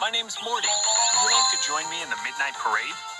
My name's Morty. Would you like to join me in the midnight parade?